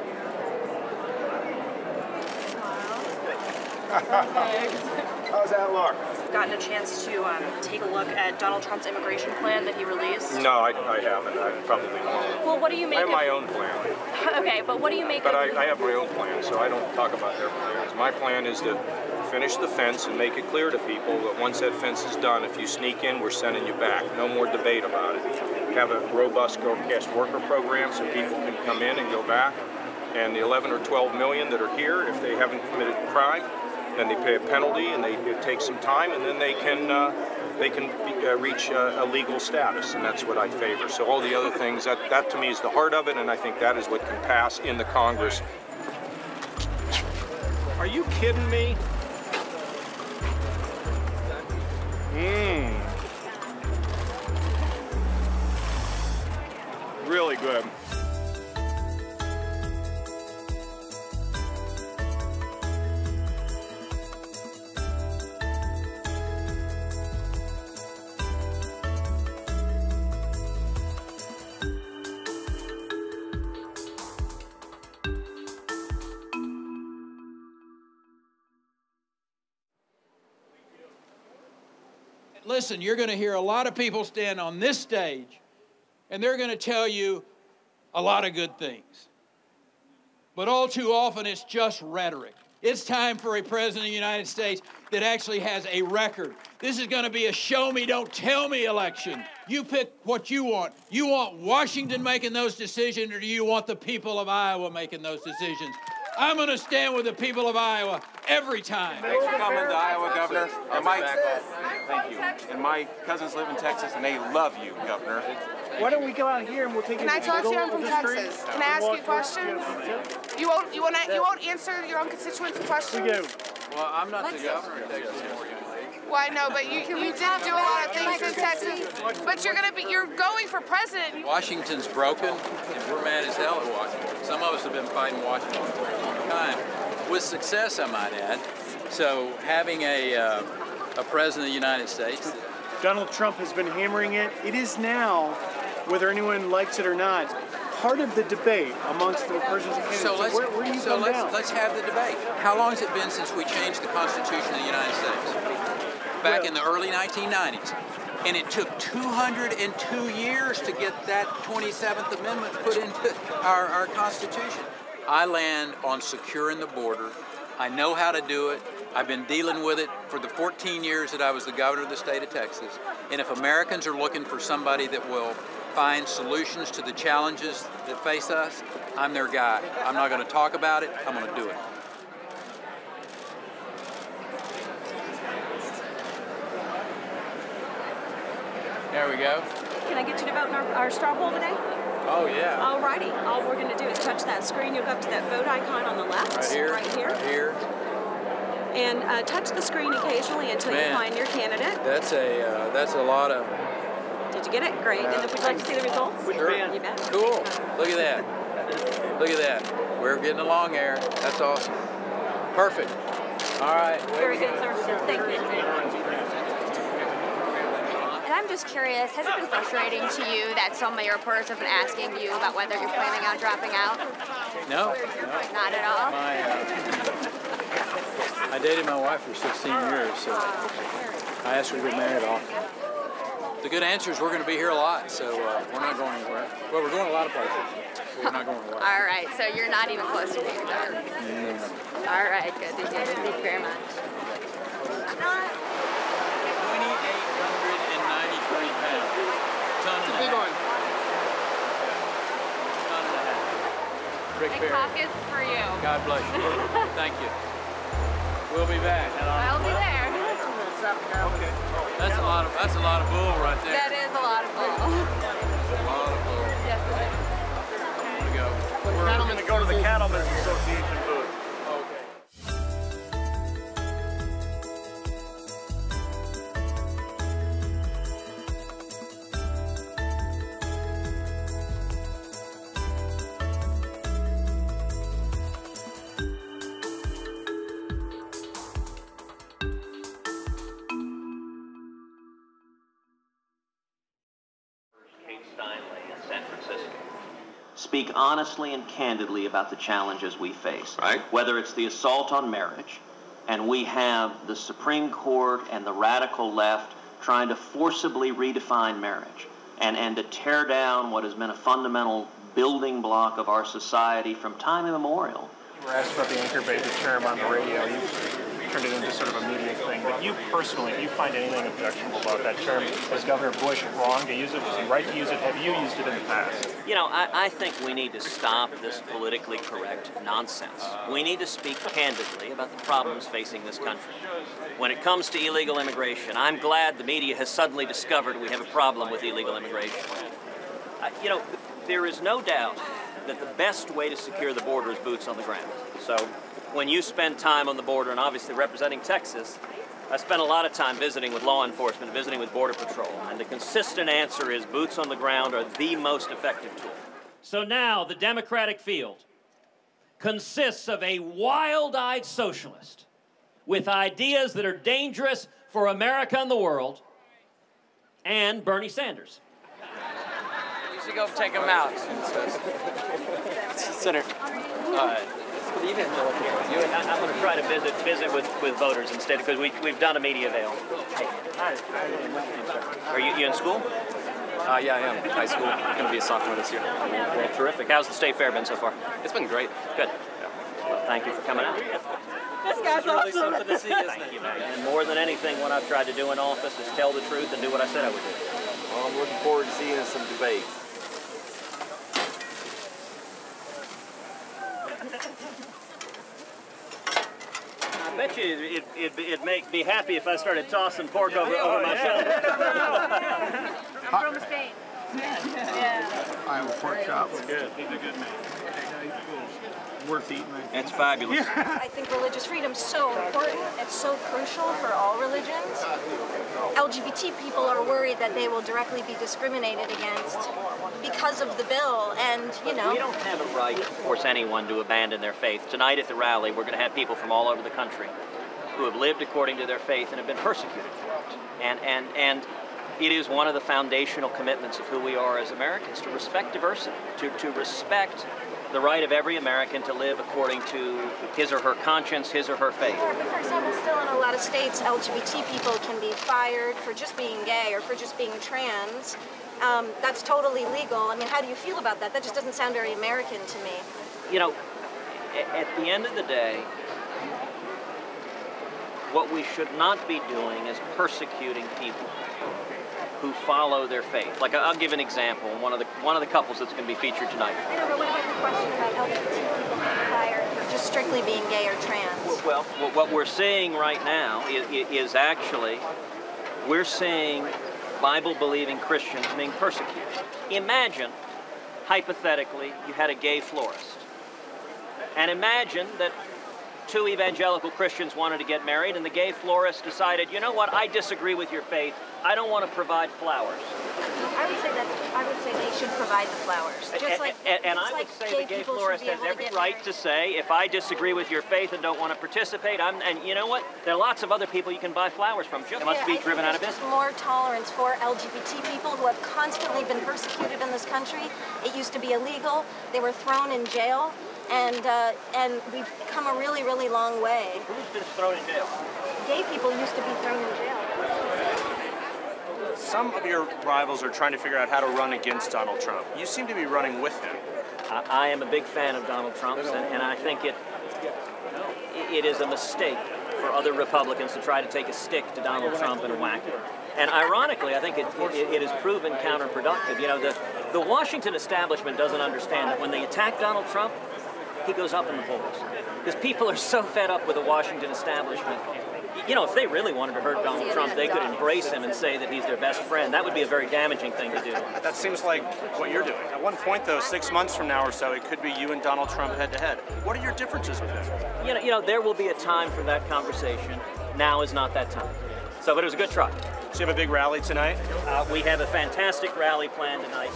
How's that look? Gotten a chance to um, take a look at Donald Trump's immigration plan that he released. No, I, I haven't. I probably won't. Well, what do you make I have of- my own plan. okay, but what do you make But of I, I have my own plan, so I don't talk about their plans. My plan is to finish the fence and make it clear to people that once that fence is done, if you sneak in, we're sending you back. No more debate about it. Have a robust go guest worker program so people can come in and go back. And the 11 or 12 million that are here, if they haven't committed crime, then they pay a penalty and they it takes some time, and then they can uh, they can be, uh, reach uh, a legal status, and that's what I favor. So all the other things that that to me is the heart of it, and I think that is what can pass in the Congress. Are you kidding me? Mmm. Really good. Listen, you're going to hear a lot of people stand on this stage and they're going to tell you a lot of good things. But all too often, it's just rhetoric. It's time for a president of the United States that actually has a record. This is going to be a show me, don't tell me election. You pick what you want. You want Washington making those decisions, or do you want the people of Iowa making those decisions? I'm going to stand with the people of Iowa every time. Thanks for coming to Iowa, Governor. And my, thank you. And my cousins live in Texas, and they love you, Governor. Why don't we go out here and we'll take Can I talk to you? I'm from Texas. Can I ask you a question? You won't. You won't. You won't answer your own constituents' questions. We do. Well, I'm not Let's- the governor of Texas. Well, I know, but you, you did do a lot of things in Texas. But you're gonna be you're going for president. Washington's broken, and we're mad as hell at Washington. Some of us have been fighting Washington for a long time, with success, I might add. So having a, uh, a president of the United States Donald Trump has been hammering it. It is now, whether anyone likes it or not, part of the debate amongst the presidents and. So let's, where, where so let's, let's have the debate. How long has it been since we changed the Constitution of the United States? Back in the early 1990s. And it took 202 years to get that 27th Amendment put into our, our Constitution. I land on securing the border. I know how to do it. I've been dealing with it for the 14 years that I was the governor of the state of Texas. And if Americans are looking for somebody that will find solutions to the challenges that face us, I'm their guy. I'm not going to talk about it, I'm going to do it. There we go. Can I get you to vote in our, our straw poll today? Oh, yeah. Alrighty. All we're going to do is touch that screen. You'll go up to that vote icon on the left. Right here. Right here. Right here. And uh, touch the screen occasionally until you find your candidate. That's a uh, that's a lot of Did you get it? Great. And if would you like to see the results? Sure. You bet. Cool. Look at that. Look at that. We're getting along there. That's awesome. Perfect. All right. Very good, sir. Thank you. And I'm just curious, has it been frustrating to you that so many reporters have been asking you about whether you're planning on dropping out? No. Not at all. My, uh, I dated my wife for 16 years, so I asked her to get married off. The good answer is we're going to be here a lot, so uh, we're not going anywhere. Well, we're going a lot of places. but We're not going anywhere. All right, so you're not even close to being done. All right, good. Thank you very much. 2,893 pounds. Ton and a Big half. one. Ton and a half. Rick Big Perry. pockets for you. God bless you. Thank you. We'll be back. I'll be there. Okay. That's a lot of that's a lot of bull right there. That is a lot of bull. That's a lot of bull. Yes, it is. Here we go. Cattlemen to go to the Cattlemen's Association honestly and candidly about the challenges we face. Right. Whether it's the assault on marriage, and we have the Supreme Court and the radical left trying to forcibly redefine marriage and, and to tear down what has been a fundamental building block of our society from time immemorial. You were asked about the anchor baby term on the radio. Turned it into sort of a media thing. But you personally, do you find anything objectionable about that term? Was Governor Bush wrong to use it? Was he right to use it? Have you used it in the past? You know, I, I think we need to stop this politically correct nonsense. We need to speak candidly about the problems facing this country. When it comes to illegal immigration, I'm glad the media has suddenly discovered we have a problem with illegal immigration. Uh, you know, there is no doubt that the best way to secure the border is boots on the ground. So when you spend time on the border and obviously representing Texas, I spent a lot of time visiting with law enforcement, visiting with Border Patrol, and the consistent answer is boots on the ground are the most effective tool. So now the Democratic field consists of a wild eyed socialist with ideas that are dangerous for America and the world, and Bernie Sanders. You should go take him out. Senator, uh, even you and I, I'm going to try to visit visit with, with voters instead because we we've done a media avail. Are you, you in school? Uh, yeah, I am. High school. I'm going to be a sophomore this year. Well, terrific. How's the state fair been so far? It's been great. Good. Well, thank you for coming out. This guy's It's really awesome. something to see, isn't it? And more than anything, what I've tried to do in office is tell the truth and do what I said I would do. Well, I'm looking forward to seeing some debates. I bet you it, it, it'd make me happy if I started tossing pork over, over my shoulder. I'm from Spain. Yeah. Iowa pork chops. Good. He's a good man. Worth eating. It's fabulous. I think religious freedom is so important. It's so crucial for all religions. LGBT people are worried that they will directly be discriminated against because of the bill, and you know. We don't have a right to force anyone to abandon their faith. Tonight at the rally, we're going to have people from all over the country who have lived according to their faith and have been persecuted for it. And, and, and it is one of the foundational commitments of who we are as Americans to respect diversity, to, to respect the right of every American to live according to his or her conscience, his or her faith. But for example, still in a lot of states, LGBT people can be fired for just being gay or for just being trans. Um, that's totally legal. I mean, how do you feel about that? That just doesn't sound very American to me. You know, at the end of the day, what we should not be doing is persecuting people who follow their faith. Like I'll give an example. One of the one of the couples that's going to be featured tonight. I know, but what about the question about LGBT people being fired for just strictly being gay or trans? Well, what what we're seeing right now is, is actually we're seeing Bible-believing Christians being persecuted. Imagine, hypothetically, you had a gay florist, and imagine that two evangelical Christians wanted to get married, and the gay florist decided, you know what, I disagree with your faith. I don't want to provide flowers. I would say that's. I would say they should provide the flowers, just And- like. and, and just I would like say the gay florist has every right to say, if I disagree with your faith and don't want to participate, I'm, and you know what? There are lots of other people you can buy flowers from. They must be I driven out of business. More tolerance for LGBT people who have constantly been persecuted in this country. It used to be illegal. They were thrown in jail, and uh, and we've come a really, really long way. Who's been thrown in jail? Gay people used to be thrown in jail. Some of your rivals are trying to figure out how to run against Donald Trump. You seem to be running with him. I, I am a big fan of Donald Trump's, and, and I think it it is a mistake for other Republicans to try to take a stick to Donald Trump and whack him. And ironically, I think it, it, it has proven counterproductive. You know, the, the Washington establishment doesn't understand that when they attack Donald Trump, he goes up in the polls. Because people are so fed up with the Washington establishment. You know, if they really wanted to hurt Donald Trump, they could embrace him and say that he's their best friend. That would be a very damaging thing to do. That seems like what you're doing. At one point, though, six months from now or so, it could be you and Donald Trump head to head. What are your differences with him? You know, you know, there will be a time for that conversation. Now is not that time. So, but it was a good try. So you have a big rally tonight? Uh, we have a fantastic rally planned tonight.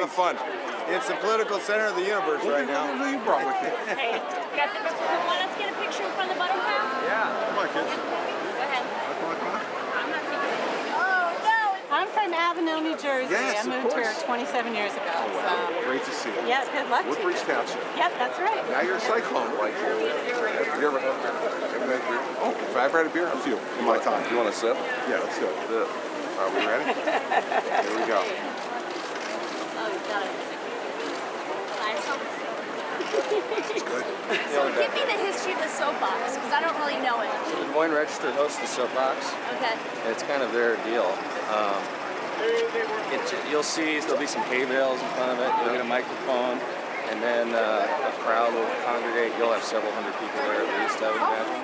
Lot of fun. It's the political center of the universe right now. Who you brought with you? Hey, got the want us to get a picture in front of the butterfly? Yeah. Come on, kids. Go ahead. Come on, come on. I'm not taking it. Oh, no. I'm from Avenel, New Jersey. Yes, I of moved here 27 years ago. Oh, so. wow. Great to see you. Yeah, good luck to Woodbridge you. Township. Yep, that's right. Now you're a cyclone right here. Have you ever had a beer? Ever had a beer? Oh, if I've had a beer, a few in my time. You want a sip? Yeah, let's do it. Are we ready? Here we go. Oh, you got it. Nice. Good. So give me the history of the soapbox, because I don't really know it. The Des Moines Register hosts the soapbox. Okay. It's kind of their deal. Um, it, you'll see there'll be some hay bales in front of it. You'll get a microphone, and then uh, a crowd will congregate. You'll have several hundred people there at least, I would imagine.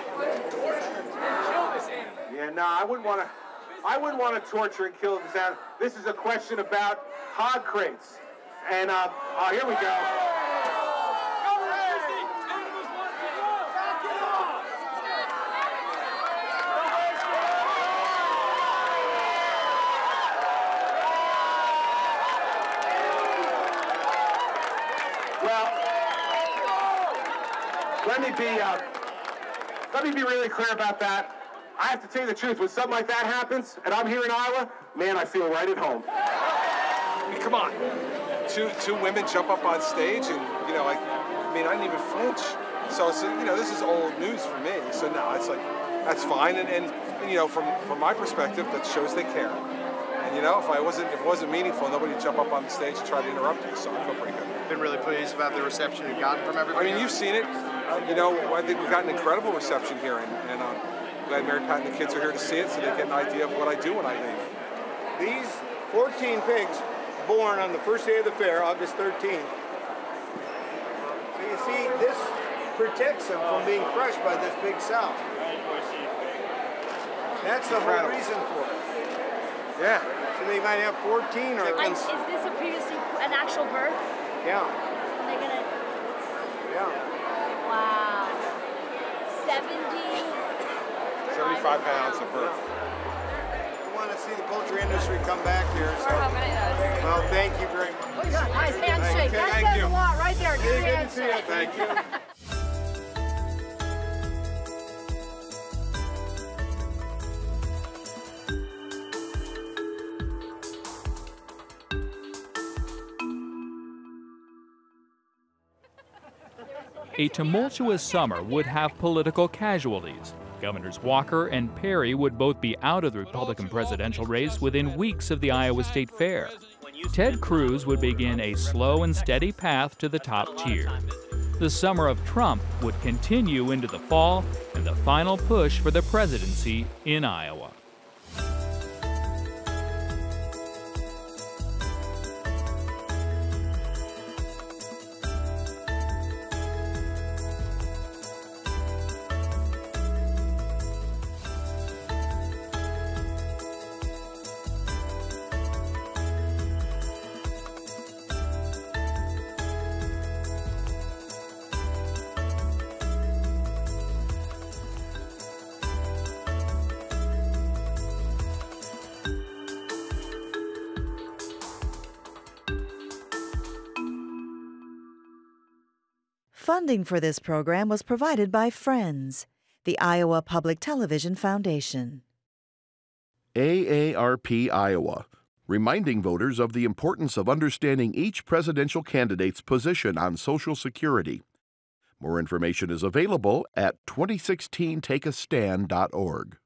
Yeah, no, I wouldn't want to. I wouldn't want to torture and kill this animal. This is a question about hog crates, and uh, oh, here we go. Well, let me be uh, let me be really clear about that. I have to tell you the truth. When something like that happens, and I'm here in Iowa, man, I feel right at home. Come on. Two two women jump up on stage, and you know, like, I mean, I didn't even flinch. So, it's, you know, this is old news for me. So now it's like that's fine, and, and, and you know, from from my perspective, that shows they care. And you know, if I wasn't if it wasn't meaningful, nobody would jump up on the stage and try to interrupt you. So I feel pretty good. Been really pleased about the reception you've gotten from everybody. I everybody. mean, you've seen it. Uh, you know, I think we've got an incredible reception here, and, and um, glad Mary Pat and the kids are here to see it so they get an idea of what I do when I leave. These 14 pigs born on the first day of the fair, August 13th. So you see, this protects them from being crushed by this big sow. That's the whole reason for it. Yeah. So they might have 14 or And is this a previously an actual birth? yeah, And they're gonna. yeah. Wow. 70. 75 pounds of birth. We want to see the poultry industry come back here. So. We're hoping it does. Well, thank you very much. Nice handshake. Okay, That thank says you. a lot right there. Good Good to see you. handshake. Thank you. A tumultuous summer would have political casualties. Governors Walker and Perry would both be out of the Republican presidential race within weeks of the Iowa State Fair. Ted Cruz would begin a slow and steady path to the top tier. The summer of Trump would continue into the fall and the final push for the presidency in Iowa. Funding for this program was provided by Friends, the Iowa Public Television Foundation. AARP Iowa, reminding voters of the importance of understanding each presidential candidate's position on Social Security. More information is available at 2016takeastand.org.